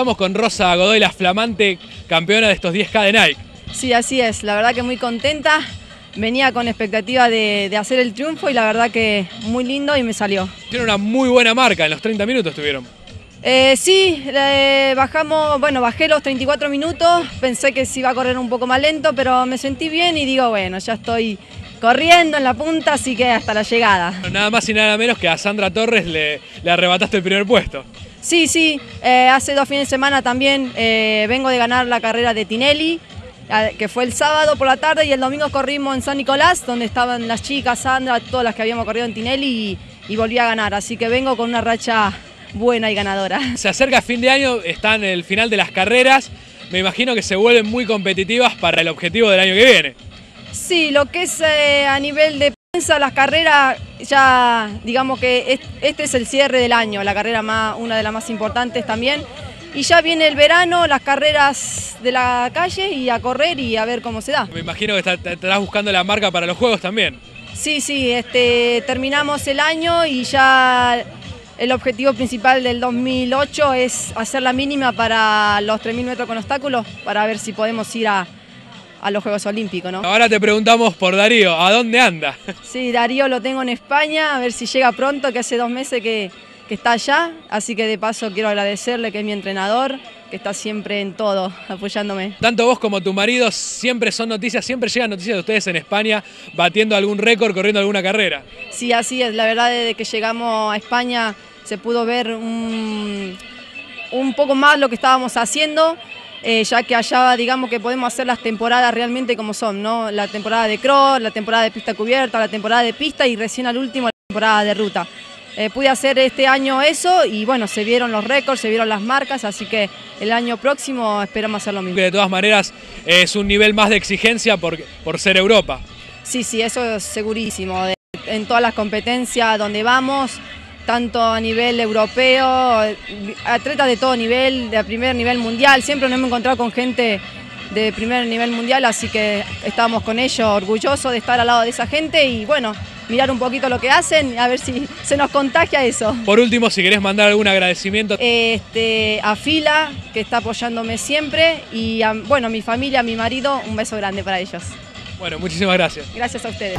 estamos con Rosa Godoy, la flamante campeona de estos 10K de Nike. Sí, así es, la verdad que muy contenta. Venía con expectativa de, hacer el triunfo y la verdad que muy lindo y me salió. Tiene una muy buena marca, en los 30 minutos estuvieron. Eh, sí, bajamos, bueno, bajé los 34 minutos, pensé que se iba a correr un poco más lento, pero me sentí bien y digo, bueno, ya estoy corriendo en la punta, así que hasta la llegada. Nada más y nada menos que a Sandra Torres le, le arrebataste el primer puesto. Sí, sí, eh, hace dos fines de semana también eh, vengo de ganar la carrera de Tinelli, que fue el sábado por la tarde y el domingo corrimos en San Nicolás, donde estaban las chicas, Sandra, todas las que habíamos corrido en Tinelli y, volví a ganar, así que vengo con una racha buena y ganadora. Se acerca fin de año, está en el final de las carreras, me imagino que se vuelven muy competitivas para el objetivo del año que viene. Sí, lo que es eh, a nivel de las carreras, ya digamos que este es el cierre del año, la carrera más, una de las más importantes también. Y ya viene el verano, las carreras de la calle y a correr y a ver cómo se da. Me imagino que estarás buscando la marca para los juegos también. Sí, sí, este, terminamos el año y ya el objetivo principal del 2008 es hacer la mínima para los 3.000 metros con obstáculos, para ver si podemos ir a, a los Juegos Olímpicos. ¿no? Ahora te preguntamos por Darío, ¿a dónde anda? Sí, Darío lo tengo en España, a ver si llega pronto, que hace dos meses que, está allá, así que de paso quiero agradecerle que es mi entrenador, que está siempre en todo, apoyándome. Tanto vos como tu marido siempre son noticias, siempre llegan noticias de ustedes en España batiendo algún récord, corriendo alguna carrera. Sí, así es, la verdad desde que llegamos a España se pudo ver un, un poco más lo que estábamos haciendo, eh, ya que allá digamos que podemos hacer las temporadas realmente como son, ¿no? La temporada de cross, la temporada de pista cubierta, la temporada de pista y recién al último la temporada de ruta. Eh, pude hacer este año eso y bueno, se vieron los récords, se vieron las marcas, así que el año próximo esperamos hacer lo mismo. De todas maneras es un nivel más de exigencia por, por ser Europa. Sí, sí, eso es segurísimo. En todas las competencias donde vamos, tanto a nivel europeo, atletas de todo nivel, de primer nivel mundial. Siempre nos hemos encontrado con gente de primer nivel mundial, así que estamos con ellos orgullosos de estar al lado de esa gente y bueno, mirar un poquito lo que hacen, a ver si se nos contagia eso. Por último, si querés mandar algún agradecimiento. Este, a Fila, que está apoyándome siempre, y a, bueno, mi familia, mi marido, un beso grande para ellos. Bueno, muchísimas gracias. Gracias a ustedes.